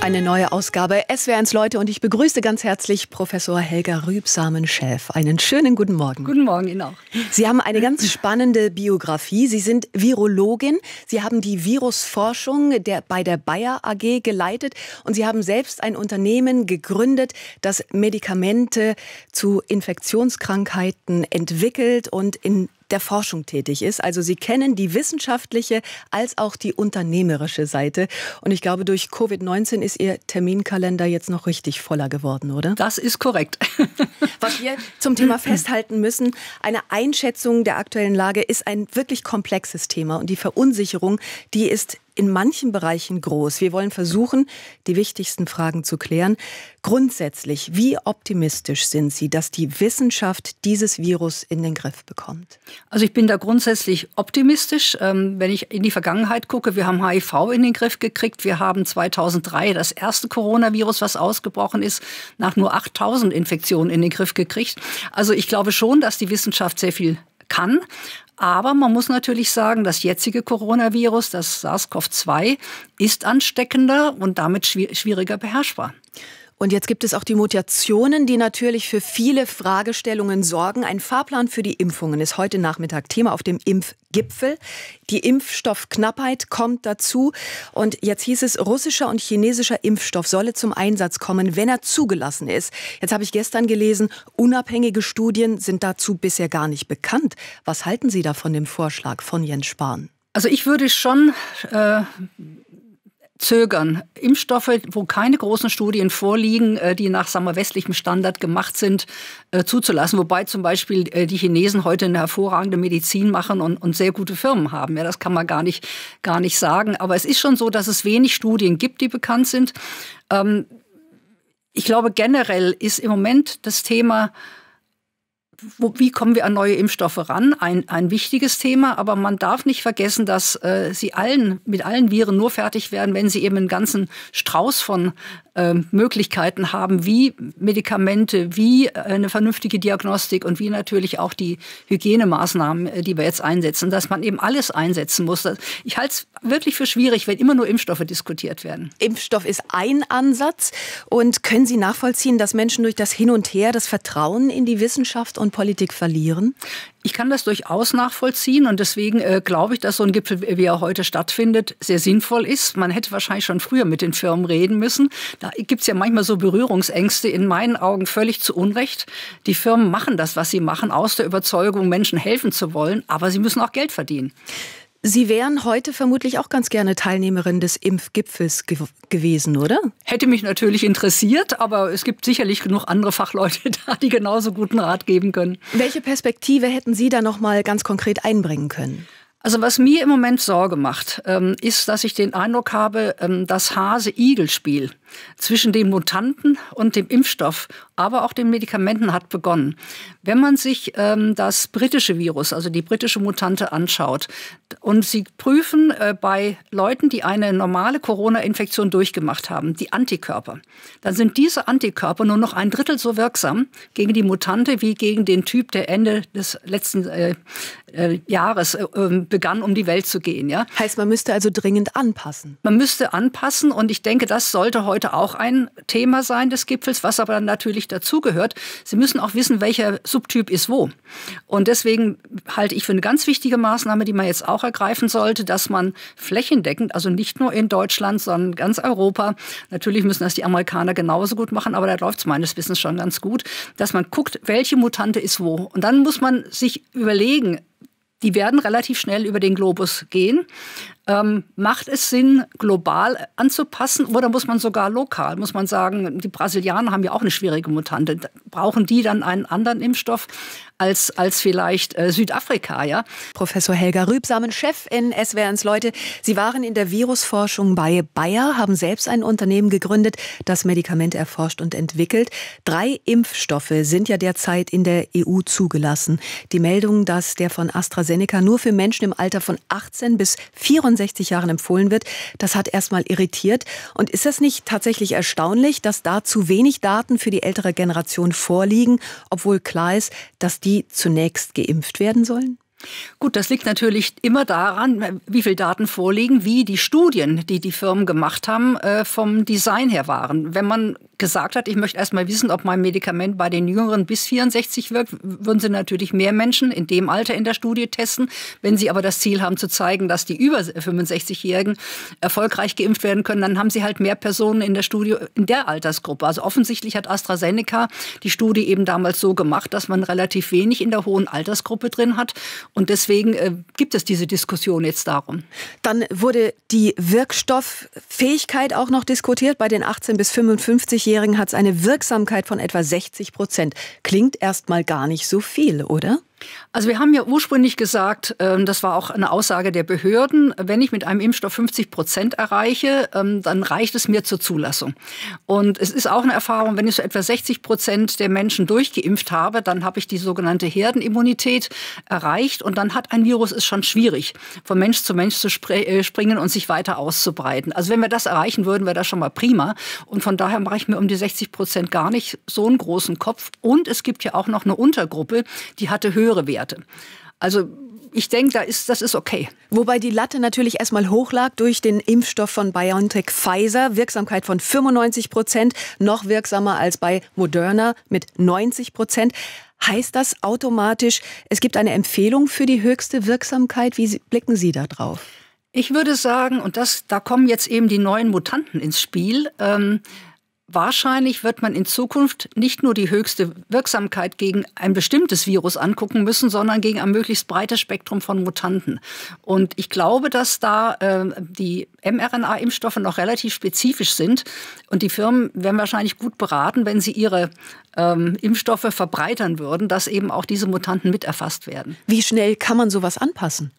Eine neue Ausgabe SWR1 Leute und ich begrüße ganz herzlich Professor Helga Rübsamen-Chef. Einen schönen guten Morgen. Guten Morgen Ihnen auch. Sie haben eine ganz spannende Biografie. Sie sind Virologin. Sie haben die Virusforschung der, bei der Bayer AG geleitet und Sie haben selbst ein Unternehmen gegründet, das Medikamente zu Infektionskrankheiten entwickelt und in der Forschung tätig ist. Also Sie kennen die wissenschaftliche als auch die unternehmerische Seite. Und ich glaube, durch Covid-19 ist Ihr Terminkalender jetzt noch richtig voller geworden, oder? Das ist korrekt. Was wir zum Thema festhalten müssen, eine Einschätzung der aktuellen Lage ist ein wirklich komplexes Thema. Und die Verunsicherung, die ist in manchen Bereichen groß. Wir wollen versuchen, die wichtigsten Fragen zu klären. Grundsätzlich, wie optimistisch sind Sie, dass die Wissenschaft dieses Virus in den Griff bekommt? Also ich bin da grundsätzlich optimistisch. Ähm, wenn ich in die Vergangenheit gucke, wir haben HIV in den Griff gekriegt. Wir haben 2003 das erste Coronavirus, was ausgebrochen ist, nach nur 8000 Infektionen in den Griff gekriegt. Also ich glaube schon, dass die Wissenschaft sehr viel kann. Aber man muss natürlich sagen, das jetzige Coronavirus, das SARS-CoV-2, ist ansteckender und damit schwieriger beherrschbar. Und jetzt gibt es auch die Mutationen, die natürlich für viele Fragestellungen sorgen. Ein Fahrplan für die Impfungen ist heute Nachmittag Thema auf dem Impfgipfel. Die Impfstoffknappheit kommt dazu. Und jetzt hieß es, russischer und chinesischer Impfstoff solle zum Einsatz kommen, wenn er zugelassen ist. Jetzt habe ich gestern gelesen, unabhängige Studien sind dazu bisher gar nicht bekannt. Was halten Sie da von dem Vorschlag von Jens Spahn? Also ich würde schon äh, zögern. Impfstoffe, wo keine großen Studien vorliegen, äh, die nach sagen wir, westlichem Standard gemacht sind, äh, zuzulassen. Wobei zum Beispiel äh, die Chinesen heute eine hervorragende Medizin machen und, und sehr gute Firmen haben. Ja, das kann man gar nicht, gar nicht sagen. Aber es ist schon so, dass es wenig Studien gibt, die bekannt sind. Ähm, ich glaube, generell ist im Moment das Thema wo, wie kommen wir an neue Impfstoffe ran? Ein, ein wichtiges Thema, aber man darf nicht vergessen, dass äh, sie allen, mit allen Viren nur fertig werden, wenn sie eben einen ganzen Strauß von äh, Möglichkeiten haben, wie Medikamente, wie eine vernünftige Diagnostik und wie natürlich auch die Hygienemaßnahmen, äh, die wir jetzt einsetzen, dass man eben alles einsetzen muss. Ich halte es wirklich für schwierig, wenn immer nur Impfstoffe diskutiert werden. Impfstoff ist ein Ansatz. Und können Sie nachvollziehen, dass Menschen durch das Hin und Her das Vertrauen in die Wissenschaft und Politik verlieren? Ich kann das durchaus nachvollziehen und deswegen äh, glaube ich, dass so ein Gipfel, wie er heute stattfindet, sehr sinnvoll ist. Man hätte wahrscheinlich schon früher mit den Firmen reden müssen. Da gibt es ja manchmal so Berührungsängste, in meinen Augen völlig zu Unrecht. Die Firmen machen das, was sie machen, aus der Überzeugung, Menschen helfen zu wollen, aber sie müssen auch Geld verdienen. Sie wären heute vermutlich auch ganz gerne Teilnehmerin des Impfgipfels ge gewesen, oder? Hätte mich natürlich interessiert, aber es gibt sicherlich genug andere Fachleute da, die genauso guten Rat geben können. Welche Perspektive hätten Sie da noch mal ganz konkret einbringen können? Also was mir im Moment Sorge macht, ähm, ist, dass ich den Eindruck habe, ähm, das Hase-Igel-Spiel zwischen den Mutanten und dem Impfstoff, aber auch den Medikamenten hat begonnen. Wenn man sich ähm, das britische Virus, also die britische Mutante anschaut und Sie prüfen äh, bei Leuten, die eine normale Corona-Infektion durchgemacht haben, die Antikörper, dann sind diese Antikörper nur noch ein Drittel so wirksam gegen die Mutante wie gegen den Typ, der Ende des letzten äh, äh, Jahres äh, ähm, begann, um die Welt zu gehen. Ja? Heißt, man müsste also dringend anpassen. Man müsste anpassen und ich denke, das sollte heute heute auch ein Thema sein des Gipfels, was aber dann natürlich dazugehört. Sie müssen auch wissen, welcher Subtyp ist wo. Und deswegen halte ich für eine ganz wichtige Maßnahme, die man jetzt auch ergreifen sollte, dass man flächendeckend, also nicht nur in Deutschland, sondern ganz Europa, natürlich müssen das die Amerikaner genauso gut machen, aber da läuft es meines Wissens schon ganz gut, dass man guckt, welche Mutante ist wo. Und dann muss man sich überlegen, die werden relativ schnell über den Globus gehen. Ähm, macht es Sinn, global anzupassen oder muss man sogar lokal? Muss man sagen, die Brasilianer haben ja auch eine schwierige Mutante. Brauchen die dann einen anderen Impfstoff als, als vielleicht äh, Südafrika? Ja? Professor Helga Rübsamen, Chef in SWR1 Leute. Sie waren in der Virusforschung bei Bayer, haben selbst ein Unternehmen gegründet, das Medikamente erforscht und entwickelt. Drei Impfstoffe sind ja derzeit in der EU zugelassen. Die Meldung, dass der von AstraZeneca nur für Menschen im Alter von 18 bis 24 65 Jahren empfohlen wird, das hat erstmal irritiert. Und ist es nicht tatsächlich erstaunlich, dass da zu wenig Daten für die ältere Generation vorliegen, obwohl klar ist, dass die zunächst geimpft werden sollen? Gut, das liegt natürlich immer daran, wie viele Daten vorliegen, wie die Studien, die die Firmen gemacht haben, äh, vom Design her waren. Wenn man gesagt hat, ich möchte erst wissen, ob mein Medikament bei den Jüngeren bis 64 wirkt, würden sie natürlich mehr Menschen in dem Alter in der Studie testen. Wenn sie aber das Ziel haben zu zeigen, dass die über 65-Jährigen erfolgreich geimpft werden können, dann haben sie halt mehr Personen in der Studie in der Altersgruppe. Also offensichtlich hat AstraZeneca die Studie eben damals so gemacht, dass man relativ wenig in der hohen Altersgruppe drin hat. Und deswegen äh, gibt es diese Diskussion jetzt darum. Dann wurde die Wirkstofffähigkeit auch noch diskutiert. Bei den 18 bis 55-Jährigen hat es eine Wirksamkeit von etwa 60 Prozent. Klingt erstmal gar nicht so viel, oder? Also wir haben ja ursprünglich gesagt, ähm, das war auch eine Aussage der Behörden, wenn ich mit einem Impfstoff 50 Prozent erreiche, ähm, dann reicht es mir zur Zulassung. Und es ist auch eine Erfahrung, wenn ich so etwa 60 Prozent der Menschen durchgeimpft habe, dann habe ich die sogenannte Herdenimmunität erreicht und dann hat ein Virus es schon schwierig, von Mensch zu Mensch zu äh, springen und sich weiter auszubreiten. Also wenn wir das erreichen würden, wäre das schon mal prima. Und von daher mache ich mir um die 60 Prozent gar nicht so einen großen Kopf. Und es gibt ja auch noch eine Untergruppe, die hatte höhere höhere Werte. Also ich denke, da ist, das ist okay. Wobei die Latte natürlich erstmal hoch lag durch den Impfstoff von BioNTech Pfizer. Wirksamkeit von 95 Prozent, noch wirksamer als bei Moderna mit 90 Prozent. Heißt das automatisch, es gibt eine Empfehlung für die höchste Wirksamkeit? Wie blicken Sie da drauf? Ich würde sagen, und das, da kommen jetzt eben die neuen Mutanten ins Spiel. Ähm, Wahrscheinlich wird man in Zukunft nicht nur die höchste Wirksamkeit gegen ein bestimmtes Virus angucken müssen, sondern gegen ein möglichst breites Spektrum von Mutanten. Und ich glaube, dass da äh, die mRNA-Impfstoffe noch relativ spezifisch sind. Und die Firmen wären wahrscheinlich gut beraten, wenn sie ihre ähm, Impfstoffe verbreitern würden, dass eben auch diese Mutanten mit erfasst werden. Wie schnell kann man sowas anpassen?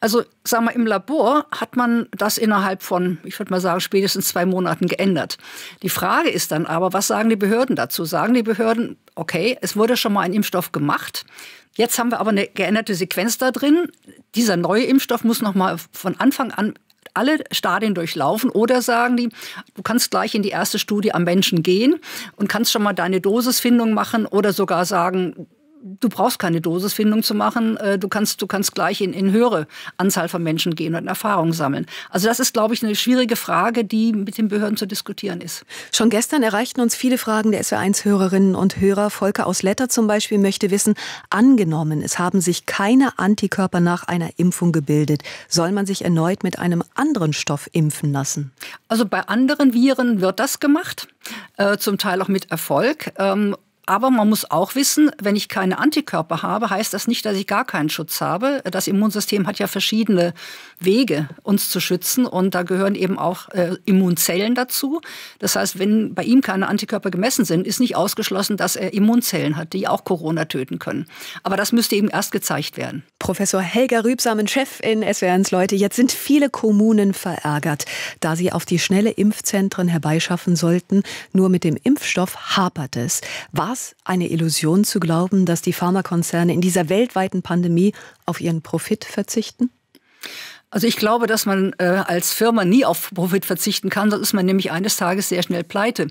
Also, sagen wir, im Labor hat man das innerhalb von, ich würde mal sagen, spätestens zwei Monaten geändert. Die Frage ist dann aber, was sagen die Behörden dazu? Sagen die Behörden, okay, es wurde schon mal ein Impfstoff gemacht. Jetzt haben wir aber eine geänderte Sequenz da drin. Dieser neue Impfstoff muss noch mal von Anfang an alle Stadien durchlaufen oder sagen die, du kannst gleich in die erste Studie am Menschen gehen und kannst schon mal deine Dosisfindung machen oder sogar sagen, du brauchst keine Dosisfindung zu machen. Äh, du kannst, du kannst gleich in, in höhere Anzahl von Menschen gehen und Erfahrungen sammeln. Also das ist, glaube ich, eine schwierige Frage, die mit den Behörden zu diskutieren ist. Schon gestern erreichten uns viele Fragen der SW1-Hörerinnen und Hörer. Volker aus Letter zum Beispiel möchte wissen, angenommen, es haben sich keine Antikörper nach einer Impfung gebildet, soll man sich erneut mit einem anderen Stoff impfen lassen? Also bei anderen Viren wird das gemacht, äh, zum Teil auch mit Erfolg. Aber man muss auch wissen, wenn ich keine Antikörper habe, heißt das nicht, dass ich gar keinen Schutz habe. Das Immunsystem hat ja verschiedene Wege, uns zu schützen. Und da gehören eben auch äh, Immunzellen dazu. Das heißt, wenn bei ihm keine Antikörper gemessen sind, ist nicht ausgeschlossen, dass er Immunzellen hat, die auch Corona töten können. Aber das müsste eben erst gezeigt werden. Professor Helga Rübsamen, Chef in SWR1 Leute. Jetzt sind viele Kommunen verärgert, da sie auf die schnelle Impfzentren herbeischaffen sollten. Nur mit dem Impfstoff hapert es. War es eine Illusion zu glauben, dass die Pharmakonzerne in dieser weltweiten Pandemie auf ihren Profit verzichten? Also ich glaube, dass man äh, als Firma nie auf Profit verzichten kann, sonst ist man nämlich eines Tages sehr schnell pleite.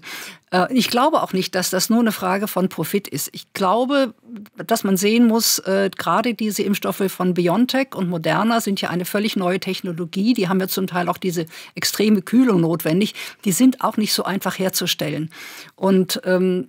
Äh, ich glaube auch nicht, dass das nur eine Frage von Profit ist. Ich glaube, dass man sehen muss, äh, gerade diese Impfstoffe von BioNTech und Moderna sind ja eine völlig neue Technologie. Die haben ja zum Teil auch diese extreme Kühlung notwendig. Die sind auch nicht so einfach herzustellen. Und ähm,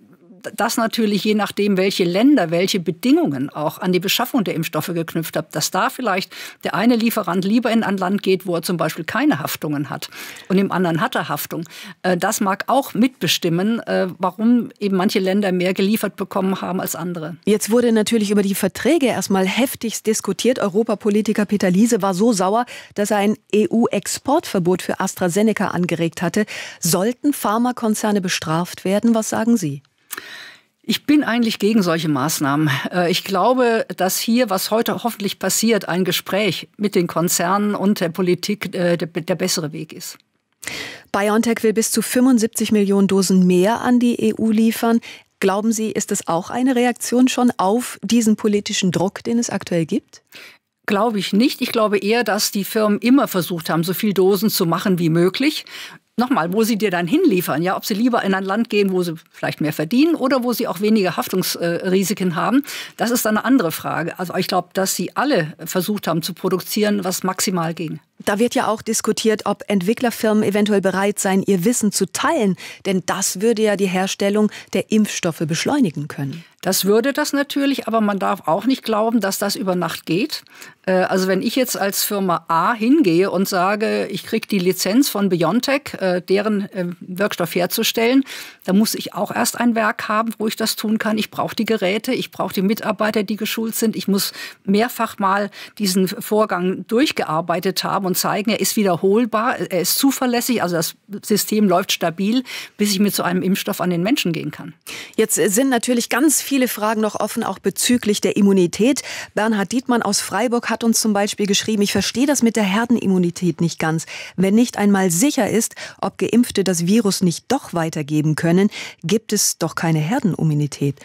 das natürlich je nachdem, welche Länder welche Bedingungen auch an die Beschaffung der Impfstoffe geknüpft haben, dass da vielleicht der eine Lieferant lieber in ein Land geht, wo er zum Beispiel keine Haftungen hat und im anderen hat er Haftung. Äh, das mag auch mitbestimmen, äh, warum eben manche Länder mehr geliefert bekommen haben als andere. Jetzt wurde natürlich über die Verträge erstmal heftigst diskutiert. Europapolitiker Peter Liese war so sauer, dass er ein EU-Exportverbot für AstraZeneca angeregt hatte. Sollten Pharmakonzerne bestraft werden? Was sagen Sie? Ich bin eigentlich gegen solche Maßnahmen. Äh, ich glaube, dass hier, was heute hoffentlich passiert, ein Gespräch mit den Konzernen und der Politik äh, der, der bessere Weg ist. BioNTech will bis zu 75 Millionen Dosen mehr an die EU liefern. Glauben Sie, ist das auch eine Reaktion schon auf diesen politischen Druck, den es aktuell gibt? Glaube ich nicht. Ich glaube eher, dass die Firmen immer versucht haben, so viel Dosen zu machen wie möglich nochmal, wo sie dir dann hinliefern, ja, ob sie lieber in ein Land gehen, wo sie vielleicht mehr verdienen oder wo sie auch weniger Haftungsrisiken haben, das ist dann eine andere Frage. Also ich glaube, dass sie alle versucht haben zu produzieren, was maximal ging. Da wird ja auch diskutiert, ob Entwicklerfirmen eventuell bereit seien, ihr Wissen zu teilen. Denn das würde ja die Herstellung der Impfstoffe beschleunigen können. Das würde das natürlich, aber man darf auch nicht glauben, dass das über Nacht geht. Äh, also wenn ich jetzt als Firma A hingehe und sage, ich kriege die Lizenz von BioNTech, äh, deren äh, Wirkstoff herzustellen, dann muss ich auch erst ein Werk haben, wo ich das tun kann. Ich brauche die Geräte, ich brauche die Mitarbeiter, die geschult sind. Ich muss mehrfach mal diesen Vorgang durchgearbeitet haben und zeigen, er ist wiederholbar, er ist zuverlässig, also das System läuft stabil, bis ich mit so einem Impfstoff an den Menschen gehen kann. Jetzt sind natürlich ganz viele Fragen noch offen, auch bezüglich der Immunität. Bernhard Dietmann aus Freiburg hat uns zum Beispiel geschrieben, ich verstehe das mit der Herdenimmunität nicht ganz. Wenn nicht einmal sicher ist, ob Geimpfte das Virus nicht doch weitergeben können, gibt es doch keine Herdenimmunität.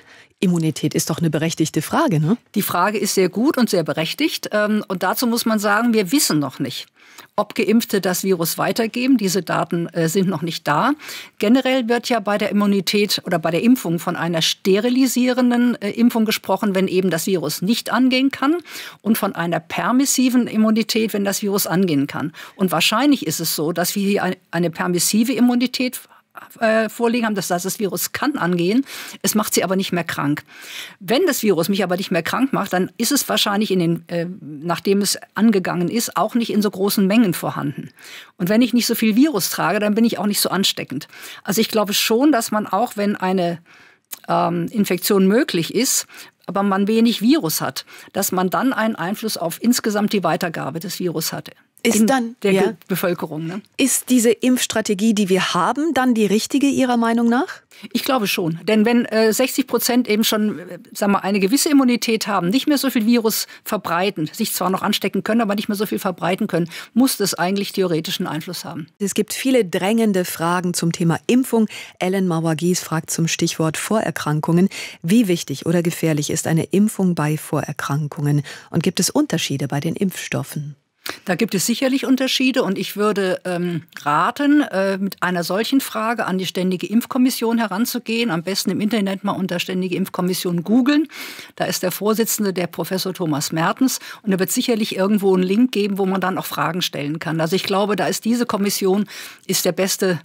Immunität ist doch eine berechtigte Frage, ne? Die Frage ist sehr gut und sehr berechtigt. Ähm, und dazu muss man sagen, wir wissen noch nicht, ob Geimpfte das Virus weitergeben. Diese Daten äh, sind noch nicht da. Generell wird ja bei der Immunität oder bei der Impfung von einer sterilisierenden äh, Impfung gesprochen, wenn eben das Virus nicht angehen kann und von einer permissiven Immunität, wenn das Virus angehen kann. Und wahrscheinlich ist es so, dass wir hier eine permissive Immunität äh, vorliegen haben, das heißt, das Virus kann angehen, es macht sie aber nicht mehr krank. Wenn das Virus mich aber nicht mehr krank macht, dann ist es wahrscheinlich in den, äh, nachdem es angegangen ist, auch nicht in so großen Mengen vorhanden. Und wenn ich nicht so viel Virus trage, dann bin ich auch nicht so ansteckend. Also ich glaube schon, dass man auch, wenn eine ähm, Infektion möglich ist, aber man wenig Virus hat, dass man dann einen Einfluss auf insgesamt die Weitergabe des Virus hatte ist dann der ja, Bevölkerung. Ne? Ist diese Impfstrategie, die wir haben, dann die richtige Ihrer Meinung nach? Ich glaube schon. Denn wenn äh, 60 Prozent eben schon äh, sagen wir, eine gewisse Immunität haben, nicht mehr so viel Virus verbreiten, sich zwar noch anstecken können, aber nicht mehr so viel verbreiten können, muss das eigentlich theoretischen Einfluss haben. Es gibt viele drängende Fragen zum Thema Impfung. Ellen Mauer-Gies fragt zum Stichwort Vorerkrankungen. Wie wichtig oder gefährlich ist eine Impfung bei Vorerkrankungen? Und gibt es Unterschiede bei den Impfstoffen? Da gibt es sicherlich Unterschiede und ich würde ähm, raten, äh, mit einer solchen Frage an die Ständige Impfkommission heranzugehen. Am besten im Internet mal unter Ständige Impfkommission googeln. Da ist der Vorsitzende der Professor Thomas Mertens und er wird sicherlich irgendwo einen Link geben, wo man dann auch Fragen stellen kann. Also ich glaube, da ist diese Kommission ist der beste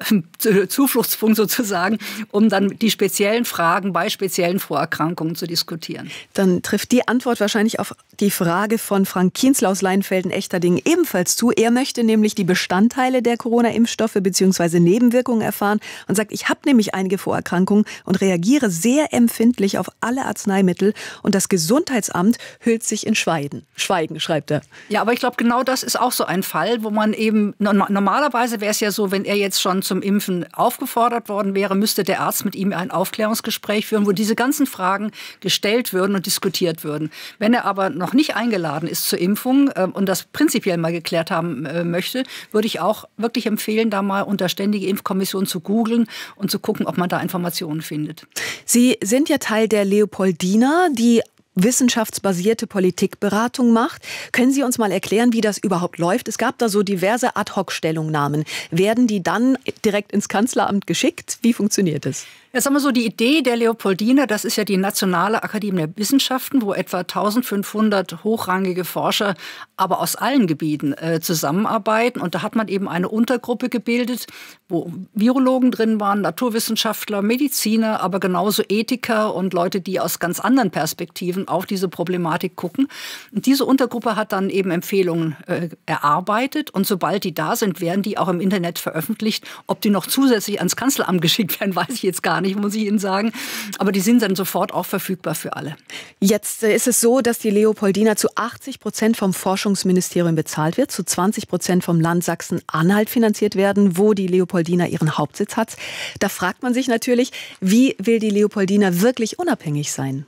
Zufluchtspunkt sozusagen, um dann die speziellen Fragen bei speziellen Vorerkrankungen zu diskutieren. Dann trifft die Antwort wahrscheinlich auf die Frage von Frank Kienzl aus Leinfelden-Echterding ebenfalls zu. Er möchte nämlich die Bestandteile der Corona-Impfstoffe bzw. Nebenwirkungen erfahren und sagt, ich habe nämlich einige Vorerkrankungen und reagiere sehr empfindlich auf alle Arzneimittel und das Gesundheitsamt hüllt sich in Schweigen. Schweigen, schreibt er. Ja, aber ich glaube, genau das ist auch so ein Fall, wo man eben, normalerweise wäre es ja so, wenn er jetzt schon zum Impfen aufgefordert worden wäre, müsste der Arzt mit ihm ein Aufklärungsgespräch führen, wo diese ganzen Fragen gestellt würden und diskutiert würden. Wenn er aber noch nicht eingeladen ist zur Impfung äh, und das prinzipiell mal geklärt haben äh, möchte, würde ich auch wirklich empfehlen, da mal unter ständige Impfkommission zu googeln und zu gucken, ob man da Informationen findet. Sie sind ja Teil der Leopoldina, die wissenschaftsbasierte Politikberatung macht. Können Sie uns mal erklären, wie das überhaupt läuft? Es gab da so diverse Ad-Hoc-Stellungnahmen. Werden die dann direkt ins Kanzleramt geschickt? Wie funktioniert es? Ja, sagen wir so, die Idee der Leopoldina, das ist ja die Nationale Akademie der Wissenschaften, wo etwa 1500 hochrangige Forscher, aber aus allen Gebieten äh, zusammenarbeiten. Und da hat man eben eine Untergruppe gebildet, wo Virologen drin waren, Naturwissenschaftler, Mediziner, aber genauso Ethiker und Leute, die aus ganz anderen Perspektiven auf diese Problematik gucken. Und diese Untergruppe hat dann eben Empfehlungen äh, erarbeitet. Und sobald die da sind, werden die auch im Internet veröffentlicht. Ob die noch zusätzlich ans Kanzleramt geschickt werden, weiß ich jetzt gar nicht nicht, muss ich Ihnen sagen. Aber die sind dann sofort auch verfügbar für alle. Jetzt äh, ist es so, dass die Leopoldina zu 80 Prozent vom Forschungsministerium bezahlt wird, zu 20 Prozent vom Land Sachsen-Anhalt finanziert werden, wo die Leopoldina ihren Hauptsitz hat. Da fragt man sich natürlich, wie will die Leopoldina wirklich unabhängig sein?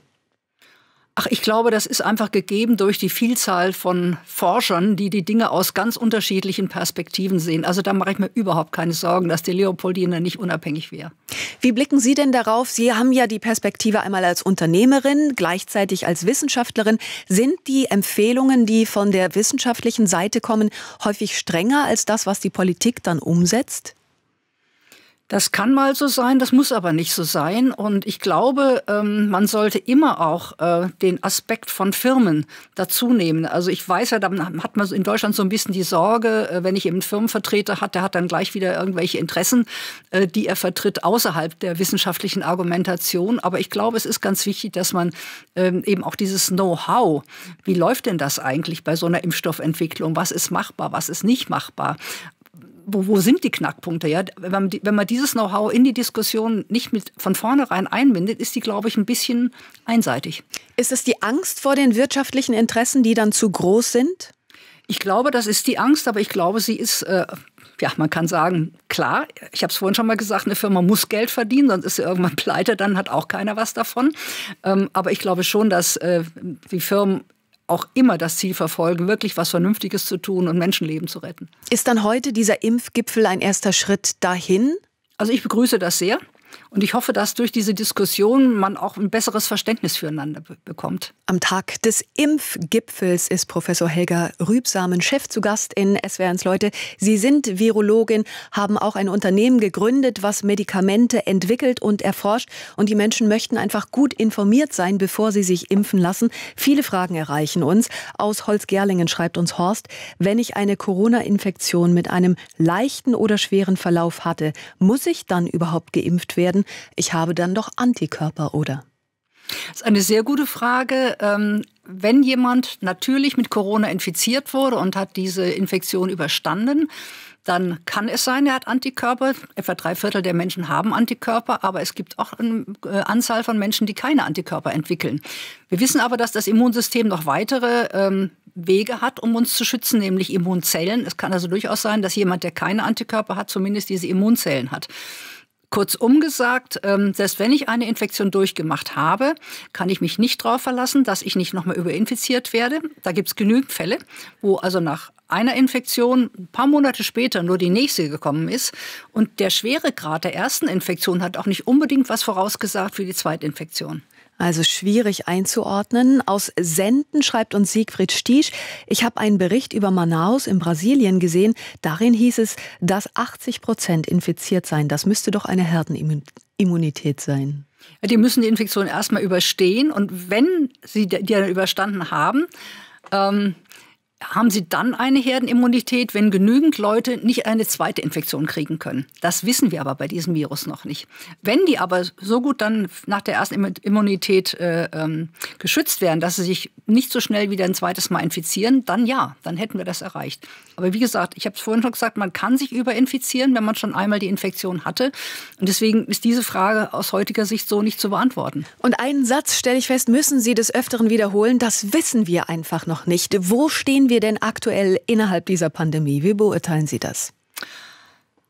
Ach, ich glaube, das ist einfach gegeben durch die Vielzahl von Forschern, die die Dinge aus ganz unterschiedlichen Perspektiven sehen. Also da mache ich mir überhaupt keine Sorgen, dass die Leopoldine nicht unabhängig wäre. Wie blicken Sie denn darauf? Sie haben ja die Perspektive einmal als Unternehmerin, gleichzeitig als Wissenschaftlerin. Sind die Empfehlungen, die von der wissenschaftlichen Seite kommen, häufig strenger als das, was die Politik dann umsetzt? Das kann mal so sein, das muss aber nicht so sein. Und ich glaube, ähm, man sollte immer auch äh, den Aspekt von Firmen dazu nehmen. Also ich weiß ja, dann hat man in Deutschland so ein bisschen die Sorge, äh, wenn ich eben einen Firmenvertreter hat, der hat dann gleich wieder irgendwelche Interessen, äh, die er vertritt außerhalb der wissenschaftlichen Argumentation. Aber ich glaube, es ist ganz wichtig, dass man ähm, eben auch dieses Know-how, wie läuft denn das eigentlich bei so einer Impfstoffentwicklung? Was ist machbar, was ist nicht machbar? Wo, wo sind die Knackpunkte? Ja? Wenn, man, wenn man dieses Know-how in die Diskussion nicht mit von vornherein einbindet, ist die, glaube ich, ein bisschen einseitig. Ist es die Angst vor den wirtschaftlichen Interessen, die dann zu groß sind? Ich glaube, das ist die Angst, aber ich glaube, sie ist, äh, ja, man kann sagen, klar, ich habe es vorhin schon mal gesagt, eine Firma muss Geld verdienen, sonst ist sie irgendwann pleite, dann hat auch keiner was davon. Ähm, aber ich glaube schon, dass äh, die Firmen auch immer das Ziel verfolgen, wirklich was Vernünftiges zu tun und Menschenleben zu retten. Ist dann heute dieser Impfgipfel ein erster Schritt dahin? Also ich begrüße das sehr. Und ich hoffe, dass durch diese Diskussion man auch ein besseres Verständnis füreinander bekommt. Am Tag des Impfgipfels ist Professor Helga Rübsamen Chef zu Gast in SWR1 Leute. Sie sind Virologin, haben auch ein Unternehmen gegründet, was Medikamente entwickelt und erforscht. Und die Menschen möchten einfach gut informiert sein, bevor sie sich impfen lassen. Viele Fragen erreichen uns. Aus Holzgerlingen schreibt uns Horst, wenn ich eine Corona-Infektion mit einem leichten oder schweren Verlauf hatte, muss ich dann überhaupt geimpft werden? Ich habe dann doch Antikörper, oder? Das ist eine sehr gute Frage. Ähm, wenn jemand natürlich mit Corona infiziert wurde und hat diese Infektion überstanden, dann kann es sein, er hat Antikörper. Etwa drei Viertel der Menschen haben Antikörper, aber es gibt auch eine äh, Anzahl von Menschen, die keine Antikörper entwickeln. Wir wissen aber, dass das Immunsystem noch weitere ähm, Wege hat, um uns zu schützen, nämlich Immunzellen. Es kann also durchaus sein, dass jemand, der keine Antikörper hat, zumindest diese Immunzellen hat. Kurzum gesagt, ähm, selbst wenn ich eine Infektion durchgemacht habe, kann ich mich nicht darauf verlassen, dass ich nicht nochmal überinfiziert werde. Da gibt es genügend Fälle, wo also nach einer Infektion ein paar Monate später nur die nächste gekommen ist. Und der Schweregrad der ersten Infektion hat auch nicht unbedingt was vorausgesagt für die zweite Infektion. Also schwierig einzuordnen. Aus Senden schreibt uns Siegfried Stiesch, ich habe einen Bericht über Manaus in Brasilien gesehen. Darin hieß es, dass 80 Prozent infiziert seien. Das müsste doch eine Herdenimmunität sein. Die müssen die Infektion erstmal überstehen. Und wenn sie die dann überstanden haben, ähm, haben sie dann eine Herdenimmunität, wenn genügend Leute nicht eine zweite Infektion kriegen können. Das wissen wir aber bei diesem Virus noch nicht. Wenn die aber so gut dann nach der ersten Immunität äh, ähm, geschützt werden, dass sie sich nicht so schnell wieder ein zweites Mal infizieren, dann ja, dann hätten wir das erreicht. Aber wie gesagt, ich habe es vorhin schon gesagt, man kann sich überinfizieren, wenn man schon einmal die Infektion hatte. Und deswegen ist diese Frage aus heutiger Sicht so nicht zu beantworten. Und einen Satz stelle ich fest, müssen Sie des Öfteren wiederholen, das wissen wir einfach noch nicht. Wo stehen wir denn aktuell innerhalb dieser Pandemie? Wie beurteilen Sie das?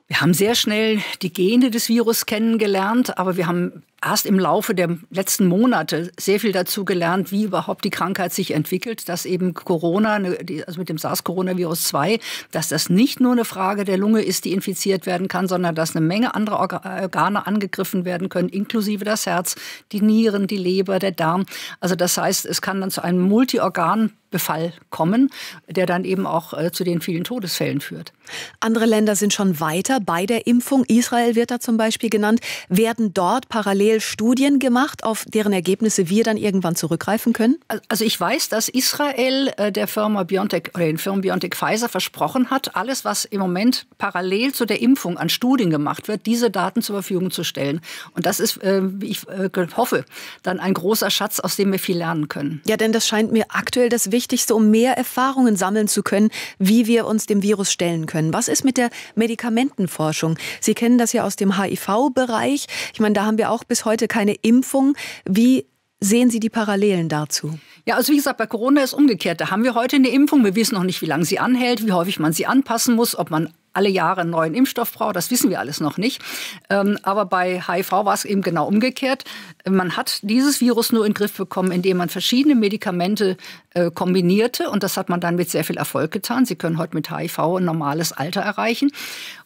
Wir haben sehr schnell die Gene des Virus kennengelernt, aber wir haben erst im Laufe der letzten Monate sehr viel dazu gelernt, wie überhaupt die Krankheit sich entwickelt, dass eben Corona, also mit dem SARS-Coronavirus 2, dass das nicht nur eine Frage der Lunge ist, die infiziert werden kann, sondern dass eine Menge andere Organe angegriffen werden können, inklusive das Herz, die Nieren, die Leber, der Darm. Also das heißt, es kann dann zu einem Multiorgan Befall kommen, der dann eben auch äh, zu den vielen Todesfällen führt. Andere Länder sind schon weiter bei der Impfung. Israel wird da zum Beispiel genannt. Werden dort parallel Studien gemacht, auf deren Ergebnisse wir dann irgendwann zurückgreifen können? Also ich weiß, dass Israel äh, der Firma BioNTech oder den Firmen BioNTech Pfizer versprochen hat, alles, was im Moment parallel zu der Impfung an Studien gemacht wird, diese Daten zur Verfügung zu stellen. Und das ist, äh, wie ich äh, hoffe, dann ein großer Schatz, aus dem wir viel lernen können. Ja, denn das scheint mir aktuell das Wichtigste, um mehr Erfahrungen sammeln zu können, wie wir uns dem Virus stellen können. Was ist mit der Medikamentenforschung? Sie kennen das ja aus dem HIV-Bereich. Ich meine, da haben wir auch bis heute keine Impfung. Wie sehen Sie die Parallelen dazu? Ja, also wie gesagt, bei Corona ist umgekehrt. Da haben wir heute eine Impfung. Wir wissen noch nicht, wie lange sie anhält, wie häufig man sie anpassen muss, ob man alle Jahre einen neuen Impfstoff braucht. Das wissen wir alles noch nicht. Ähm, aber bei HIV war es eben genau umgekehrt. Man hat dieses Virus nur in den Griff bekommen, indem man verschiedene Medikamente äh, kombinierte. Und das hat man dann mit sehr viel Erfolg getan. Sie können heute mit HIV ein normales Alter erreichen.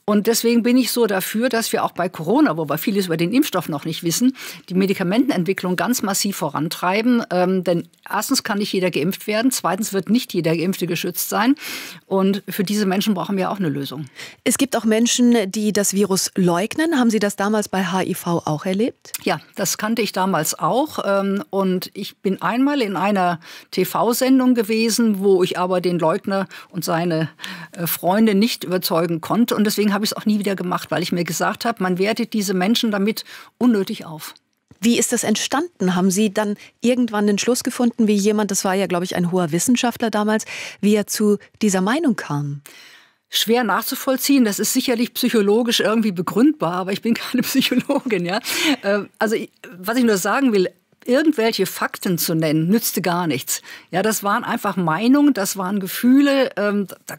Und deswegen bin ich so dafür, dass wir auch bei Corona, wo wir vieles über den Impfstoff noch nicht wissen, die Medikamentenentwicklung ganz massiv vorantreiben. Ähm, denn erstens kann nicht jeder geimpft werden, zweitens wird nicht jeder Geimpfte geschützt sein. Und für diese Menschen brauchen wir auch eine Lösung. Es gibt auch Menschen, die das Virus leugnen. Haben Sie das damals bei HIV auch erlebt? Ja, das kannte ich damals auch. Ähm, und ich bin einmal in einer TV-Sendung gewesen, wo ich aber den Leugner und seine äh, Freunde nicht überzeugen konnte. Und deswegen habe ich es auch nie wieder gemacht, weil ich mir gesagt habe, man wertet diese Menschen damit unnötig auf. Wie ist das entstanden? Haben Sie dann irgendwann den Schluss gefunden, wie jemand, das war ja, glaube ich, ein hoher Wissenschaftler damals, wie er zu dieser Meinung kam? schwer nachzuvollziehen. Das ist sicherlich psychologisch irgendwie begründbar, aber ich bin keine Psychologin. Ja? Ähm, also was ich nur sagen will, irgendwelche Fakten zu nennen, nützte gar nichts. Ja, das waren einfach Meinungen, das waren Gefühle. Ähm, da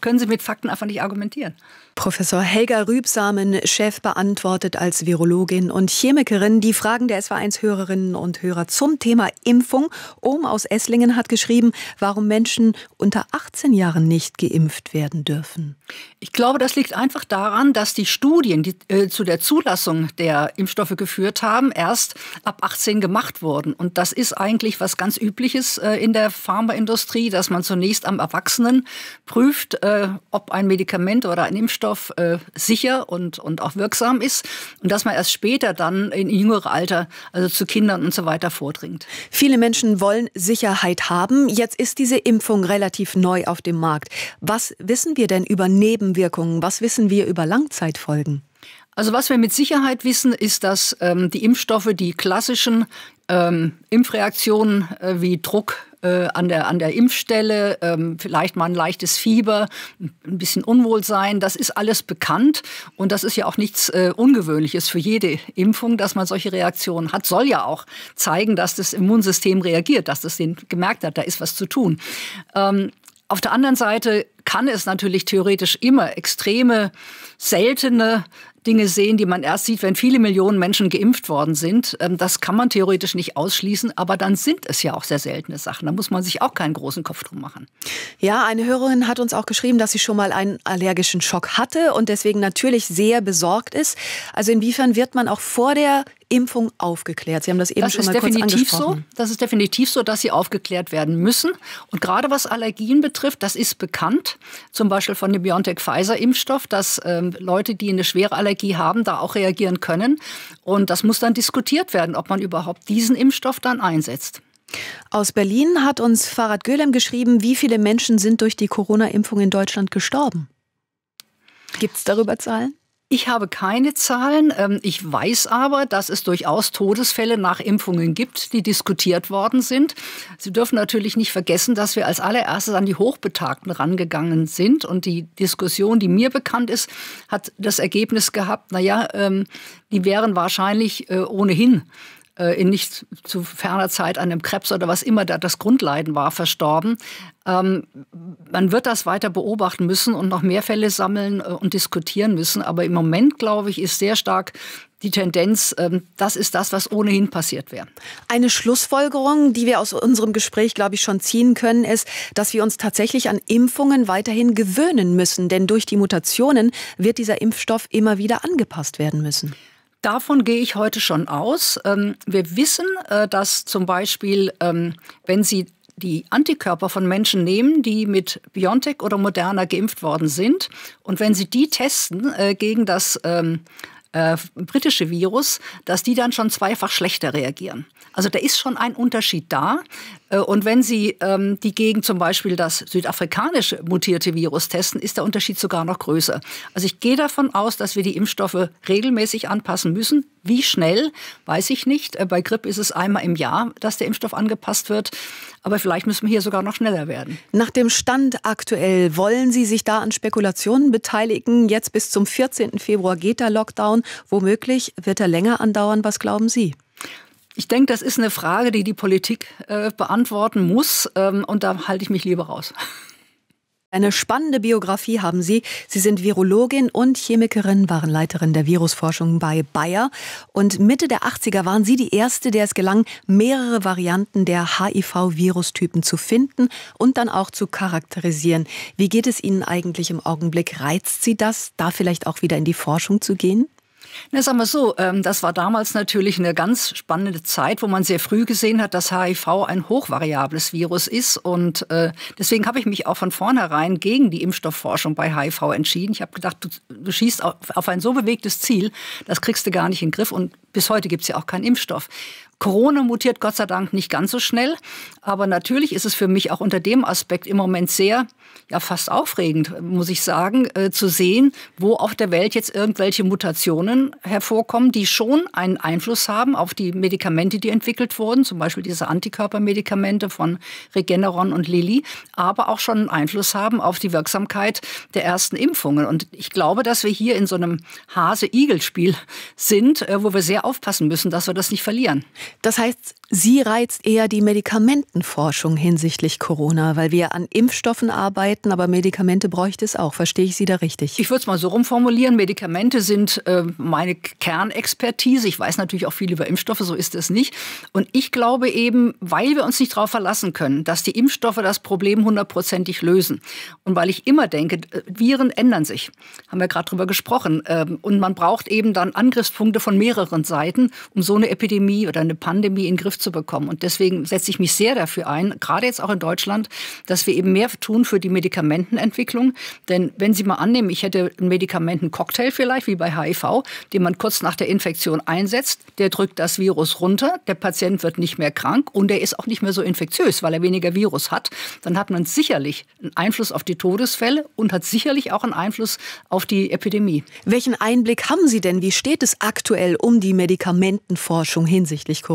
können Sie mit Fakten einfach nicht argumentieren. Professor Helga Rübsamen, Chef beantwortet als Virologin und Chemikerin die Fragen der SW1-Hörerinnen und Hörer zum Thema Impfung. Ohm aus Esslingen hat geschrieben, warum Menschen unter 18 Jahren nicht geimpft werden dürfen. Ich glaube, das liegt einfach daran, dass die Studien, die äh, zu der Zulassung der Impfstoffe geführt haben, erst ab 18 gemacht wurden. Und das ist eigentlich was ganz Übliches äh, in der Pharmaindustrie, dass man zunächst am Erwachsenen prüft, äh, ob ein Medikament oder ein Impfstoff Impfstoff äh, sicher und, und auch wirksam ist und dass man erst später dann in jüngere Alter, also zu Kindern und so weiter vordringt. Viele Menschen wollen Sicherheit haben. Jetzt ist diese Impfung relativ neu auf dem Markt. Was wissen wir denn über Nebenwirkungen? Was wissen wir über Langzeitfolgen? Also was wir mit Sicherheit wissen, ist, dass ähm, die Impfstoffe die klassischen ähm, Impfreaktionen äh, wie Druck, äh, an, der, an der Impfstelle, ähm, vielleicht mal ein leichtes Fieber, ein bisschen Unwohlsein. Das ist alles bekannt und das ist ja auch nichts äh, Ungewöhnliches für jede Impfung, dass man solche Reaktionen hat. Soll ja auch zeigen, dass das Immunsystem reagiert, dass das den gemerkt hat, da ist was zu tun. Ähm, auf der anderen Seite kann es natürlich theoretisch immer extreme, seltene Dinge sehen, die man erst sieht, wenn viele Millionen Menschen geimpft worden sind. Ähm, das kann man theoretisch nicht ausschließen, aber dann sind es ja auch sehr seltene Sachen. Da muss man sich auch keinen großen Kopf drum machen. Ja, eine Hörerin hat uns auch geschrieben, dass sie schon mal einen allergischen Schock hatte und deswegen natürlich sehr besorgt ist. Also inwiefern wird man auch vor der Impfung aufgeklärt? Sie haben das eben das schon mal kurz angesprochen. So. Das ist definitiv so, dass sie aufgeklärt werden müssen. Und gerade was Allergien betrifft, das ist bekannt, zum Beispiel von dem BioNTech-Pfizer-Impfstoff, dass ähm, Leute, die eine schwere Allergie haben, da auch reagieren können. Und das muss dann diskutiert werden, ob man überhaupt diesen Impfstoff dann einsetzt. Aus Berlin hat uns Farad Gölem geschrieben, wie viele Menschen sind durch die Corona-Impfung in Deutschland gestorben? Gibt es darüber Zahlen? Ich habe keine Zahlen. Ähm, ich weiß aber, dass es durchaus Todesfälle nach Impfungen gibt, die diskutiert worden sind. Sie dürfen natürlich nicht vergessen, dass wir als allererstes an die Hochbetagten rangegangen sind. Und die Diskussion, die mir bekannt ist, hat das Ergebnis gehabt, naja, ähm, die wären wahrscheinlich äh, ohnehin in nicht zu ferner Zeit an einem Krebs oder was immer da das Grundleiden war, verstorben. Ähm, man wird das weiter beobachten müssen und noch mehr Fälle sammeln äh, und diskutieren müssen. Aber im Moment, glaube ich, ist sehr stark die Tendenz, ähm, das ist das, was ohnehin passiert wäre. Eine Schlussfolgerung, die wir aus unserem Gespräch, glaube ich, schon ziehen können, ist, dass wir uns tatsächlich an Impfungen weiterhin gewöhnen müssen. Denn durch die Mutationen wird dieser Impfstoff immer wieder angepasst werden müssen. Davon gehe ich heute schon aus. Ähm, wir wissen, äh, dass zum Beispiel, ähm, wenn Sie die Antikörper von Menschen nehmen, die mit BioNTech oder Moderna geimpft worden sind. Und wenn Sie die testen äh, gegen das ähm, äh, britische Virus, dass die dann schon zweifach schlechter reagieren. Also da ist schon ein Unterschied da. Äh, und wenn Sie ähm, die gegen zum Beispiel das südafrikanische mutierte Virus testen, ist der Unterschied sogar noch größer. Also ich gehe davon aus, dass wir die Impfstoffe regelmäßig anpassen müssen. Wie schnell, weiß ich nicht. Äh, bei Grippe ist es einmal im Jahr, dass der Impfstoff angepasst wird. Aber vielleicht müssen wir hier sogar noch schneller werden. Nach dem Stand aktuell, wollen Sie sich da an Spekulationen beteiligen? Jetzt bis zum 14. Februar geht der Lockdown. Womöglich wird er länger andauern. Was glauben Sie? Ich denke, das ist eine Frage, die die Politik äh, beantworten muss. Ähm, und da halte ich mich lieber raus. Eine spannende Biografie haben Sie. Sie sind Virologin und Chemikerin, waren Leiterin der Virusforschung bei Bayer. Und Mitte der 80er waren Sie die Erste, der es gelang, mehrere Varianten der HIV-Virustypen zu finden und dann auch zu charakterisieren. Wie geht es Ihnen eigentlich im Augenblick? Reizt Sie das, da vielleicht auch wieder in die Forschung zu gehen? Na, sagen wir so, ähm, das war damals natürlich eine ganz spannende Zeit, wo man sehr früh gesehen hat, dass HIV ein hochvariables Virus ist. Und äh, deswegen habe ich mich auch von vornherein gegen die Impfstoffforschung bei HIV entschieden. Ich habe gedacht, du, du schießt auf ein so bewegtes Ziel, das kriegst du gar nicht in den Griff. Und bis heute gibt es ja auch keinen Impfstoff. Corona mutiert Gott sei Dank nicht ganz so schnell. Aber natürlich ist es für mich auch unter dem Aspekt im Moment sehr, ja fast aufregend, muss ich sagen, äh, zu sehen, wo auf der Welt jetzt irgendwelche Mutationen hervorkommen, die schon einen Einfluss haben auf die Medikamente, die entwickelt wurden, zum Beispiel diese Antikörpermedikamente von Regeneron und Lilly, aber auch schon einen Einfluss haben auf die Wirksamkeit der ersten Impfungen. Und ich glaube, dass wir hier in so einem Hase-Igel-Spiel sind, äh, wo wir sehr aufpassen müssen, dass wir das nicht verlieren. Das heißt, Sie reizt eher die Medikamentenforschung hinsichtlich Corona, weil wir an Impfstoffen arbeiten, aber Medikamente bräuchte es auch. Verstehe ich Sie da richtig? Ich würde es mal so rumformulieren. Medikamente sind äh, meine Kernexpertise. Ich weiß natürlich auch viel über Impfstoffe, so ist es nicht. Und ich glaube eben, weil wir uns nicht darauf verlassen können, dass die Impfstoffe das Problem hundertprozentig lösen. Und weil ich immer denke, äh, Viren ändern sich. Haben wir gerade drüber gesprochen. Ähm, und man braucht eben dann Angriffspunkte von mehreren Seiten, um so eine Epidemie oder eine Pandemie in den Griff zu bekommen. Und deswegen setze ich mich sehr dafür ein, gerade jetzt auch in Deutschland, dass wir eben mehr tun für die Medikamentenentwicklung. Denn wenn Sie mal annehmen, ich hätte einen Medikamentencocktail vielleicht, wie bei HIV, den man kurz nach der Infektion einsetzt, der drückt das Virus runter, der Patient wird nicht mehr krank und er ist auch nicht mehr so infektiös, weil er weniger Virus hat, dann hat man sicherlich einen Einfluss auf die Todesfälle und hat sicherlich auch einen Einfluss auf die Epidemie. Welchen Einblick haben Sie denn? Wie steht es aktuell um die Medikamentenforschung hinsichtlich Corona?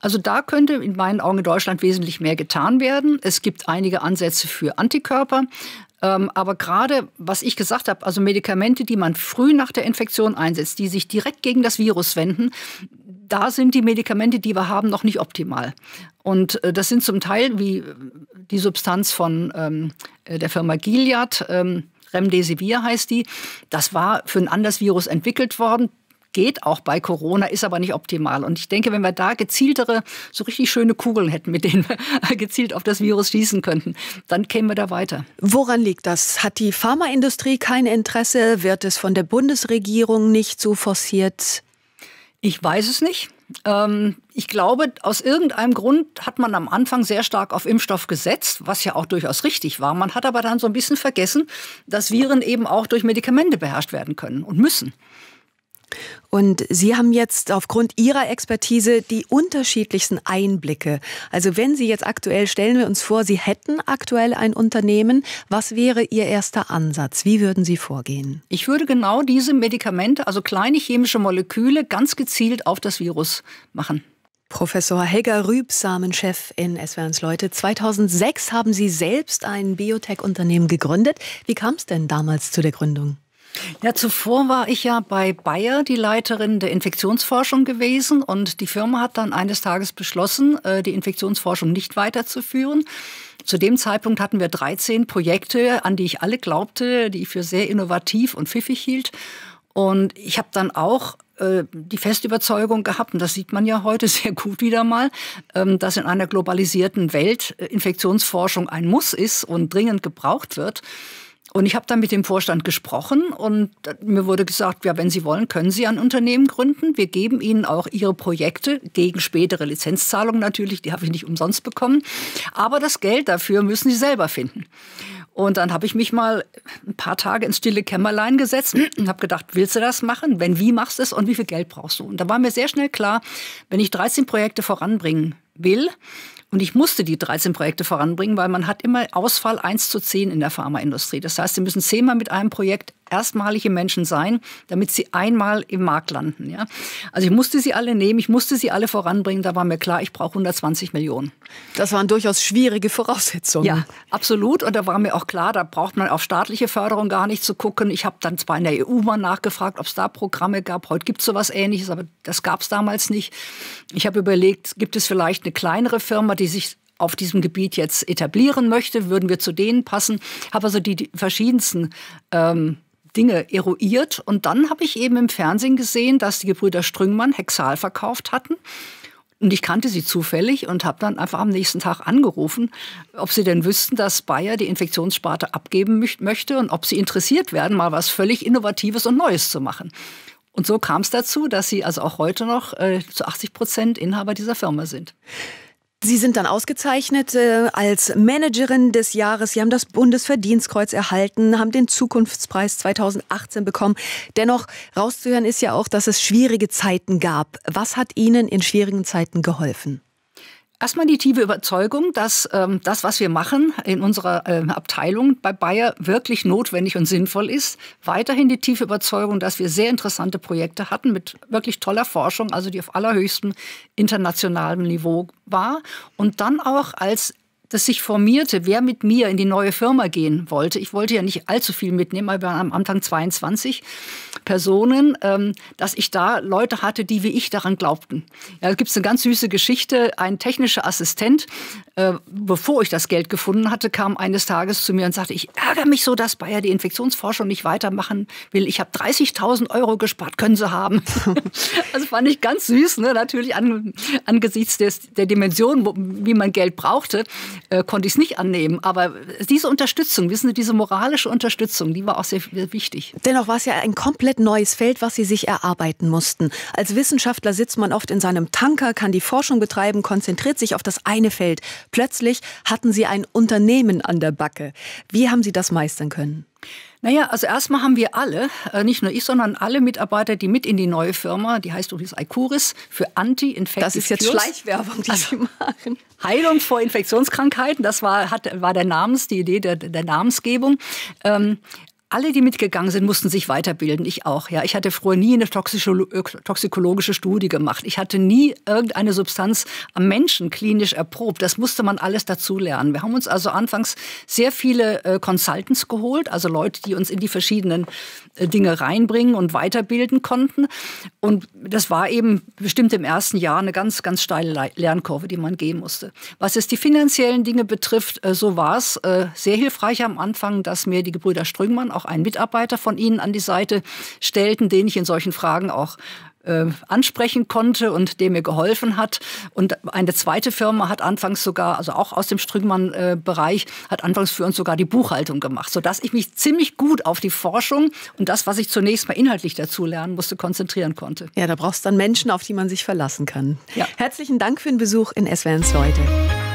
Also da könnte in meinen Augen in Deutschland wesentlich mehr getan werden. Es gibt einige Ansätze für Antikörper. Ähm, aber gerade, was ich gesagt habe, also Medikamente, die man früh nach der Infektion einsetzt, die sich direkt gegen das Virus wenden, da sind die Medikamente, die wir haben, noch nicht optimal. Und äh, das sind zum Teil wie die Substanz von ähm, der Firma Gilead, ähm, Remdesivir heißt die. Das war für ein anderes Virus entwickelt worden geht auch bei Corona, ist aber nicht optimal. Und ich denke, wenn wir da gezieltere, so richtig schöne Kugeln hätten, mit denen wir gezielt auf das Virus schießen könnten, dann kämen wir da weiter. Woran liegt das? Hat die Pharmaindustrie kein Interesse? Wird es von der Bundesregierung nicht so forciert? Ich weiß es nicht. Ähm, ich glaube, aus irgendeinem Grund hat man am Anfang sehr stark auf Impfstoff gesetzt, was ja auch durchaus richtig war. Man hat aber dann so ein bisschen vergessen, dass Viren eben auch durch Medikamente beherrscht werden können und müssen. Und Sie haben jetzt aufgrund Ihrer Expertise die unterschiedlichsten Einblicke. Also wenn Sie jetzt aktuell, stellen wir uns vor, Sie hätten aktuell ein Unternehmen, was wäre Ihr erster Ansatz? Wie würden Sie vorgehen? Ich würde genau diese Medikamente, also kleine chemische Moleküle, ganz gezielt auf das Virus machen. Professor Helga Rüb, Samenchef in SWRs Leute. 2006 haben Sie selbst ein Biotech-Unternehmen gegründet. Wie kam es denn damals zu der Gründung? Ja, zuvor war ich ja bei Bayer die Leiterin der Infektionsforschung gewesen und die Firma hat dann eines Tages beschlossen, äh, die Infektionsforschung nicht weiterzuführen. Zu dem Zeitpunkt hatten wir 13 Projekte, an die ich alle glaubte, die ich für sehr innovativ und pfiffig hielt. Und ich habe dann auch äh, die feste Überzeugung gehabt, und das sieht man ja heute sehr gut wieder mal, ähm, dass in einer globalisierten Welt äh, Infektionsforschung ein Muss ist und dringend gebraucht wird. Und ich habe dann mit dem Vorstand gesprochen und mir wurde gesagt, ja, wenn Sie wollen, können Sie ein Unternehmen gründen. Wir geben Ihnen auch Ihre Projekte gegen spätere Lizenzzahlungen natürlich, die habe ich nicht umsonst bekommen. Aber das Geld dafür müssen Sie selber finden. Und dann habe ich mich mal ein paar Tage ins stille Kämmerlein gesetzt und habe gedacht, willst du das machen? Wenn, wie machst du es und wie viel Geld brauchst du? Und da war mir sehr schnell klar, wenn ich 13 Projekte voranbringen will, und ich musste die 13 Projekte voranbringen, weil man hat immer Ausfall 1 zu 10 in der Pharmaindustrie. Das heißt, Sie müssen zehnmal mit einem Projekt erstmalige Menschen sein, damit sie einmal im Markt landen. Ja? Also ich musste sie alle nehmen, ich musste sie alle voranbringen. Da war mir klar, ich brauche 120 Millionen. Das waren durchaus schwierige Voraussetzungen. Ja, absolut. Und da war mir auch klar, da braucht man auf staatliche Förderung gar nicht zu gucken. Ich habe dann zwar in der EU mal nachgefragt, ob es da Programme gab. Heute gibt es sowas Ähnliches, aber das gab es damals nicht. Ich habe überlegt, gibt es vielleicht eine kleinere Firma, die sich auf diesem Gebiet jetzt etablieren möchte, würden wir zu denen passen. Habe also die, die verschiedensten ähm, Dinge eruiert und dann habe ich eben im Fernsehen gesehen, dass die Gebrüder Strüngmann Hexal verkauft hatten. Und ich kannte sie zufällig und habe dann einfach am nächsten Tag angerufen, ob sie denn wüssten, dass Bayer die Infektionssparte abgeben möchte und ob sie interessiert werden, mal was völlig Innovatives und Neues zu machen. Und so kam es dazu, dass sie also auch heute noch äh, zu 80 Prozent Inhaber dieser Firma sind. Sie sind dann ausgezeichnet äh, als Managerin des Jahres. Sie haben das Bundesverdienstkreuz erhalten, haben den Zukunftspreis 2018 bekommen. Dennoch rauszuhören ist ja auch, dass es schwierige Zeiten gab. Was hat Ihnen in schwierigen Zeiten geholfen? Erstmal die tiefe Überzeugung, dass ähm, das, was wir machen in unserer äh, Abteilung bei Bayer, wirklich notwendig und sinnvoll ist. Weiterhin die tiefe Überzeugung, dass wir sehr interessante Projekte hatten mit wirklich toller Forschung, also die auf allerhöchstem internationalem Niveau war. Und dann auch als das sich formierte, wer mit mir in die neue Firma gehen wollte. Ich wollte ja nicht allzu viel mitnehmen, aber wir waren am Anfang 22 Personen, ähm, dass ich da Leute hatte, die wie ich daran glaubten. Ja, da gibt es eine ganz süße Geschichte. Ein technischer Assistent, äh, bevor ich das Geld gefunden hatte, kam eines Tages zu mir und sagte, ich ärgere mich so, dass Bayer die Infektionsforschung nicht weitermachen will. Ich habe 30.000 Euro gespart, können Sie haben. also fand ich ganz süß, ne? natürlich an, angesichts des, der Dimension, wo, wie man Geld brauchte äh, konnte ich es nicht annehmen. Aber diese Unterstützung, wissen Sie, diese moralische Unterstützung, die war auch sehr, sehr wichtig. Dennoch war es ja ein komplett neues Feld, was Sie sich erarbeiten mussten. Als Wissenschaftler sitzt man oft in seinem Tanker, kann die Forschung betreiben, konzentriert sich auf das eine Feld. Plötzlich hatten Sie ein Unternehmen an der Backe. Wie haben Sie das meistern können? Naja, also erstmal haben wir alle, äh, nicht nur ich, sondern alle Mitarbeiter, die mit in die neue Firma, die heißt übrigens Icuris, für Anti-Infective Das ist jetzt Cures. Schleichwerbung, die also, Sie machen. Heilung vor Infektionskrankheiten, das war, hat, war der Namens, die Idee der, der Namensgebung. Ähm, alle, die mitgegangen sind, mussten sich weiterbilden. Ich auch. Ja, ich hatte früher nie eine toxikologische Studie gemacht. Ich hatte nie irgendeine Substanz am Menschen klinisch erprobt. Das musste man alles dazulernen. Wir haben uns also anfangs sehr viele äh, Consultants geholt, also Leute, die uns in die verschiedenen äh, Dinge reinbringen und weiterbilden konnten. Und das war eben bestimmt im ersten Jahr eine ganz, ganz steile Lernkurve, die man gehen musste. Was es die finanziellen Dinge betrifft, äh, so war es äh, sehr hilfreich am Anfang, dass mir die Gebrüder Strüngmann auch auch einen Mitarbeiter von Ihnen an die Seite stellten, den ich in solchen Fragen auch äh, ansprechen konnte und der mir geholfen hat. Und eine zweite Firma hat anfangs sogar, also auch aus dem Strüngmann-Bereich, hat anfangs für uns sogar die Buchhaltung gemacht, sodass ich mich ziemlich gut auf die Forschung und das, was ich zunächst mal inhaltlich dazu lernen musste, konzentrieren konnte. Ja, da brauchst du dann Menschen, auf die man sich verlassen kann. Ja. Herzlichen Dank für den Besuch in SWRs heute.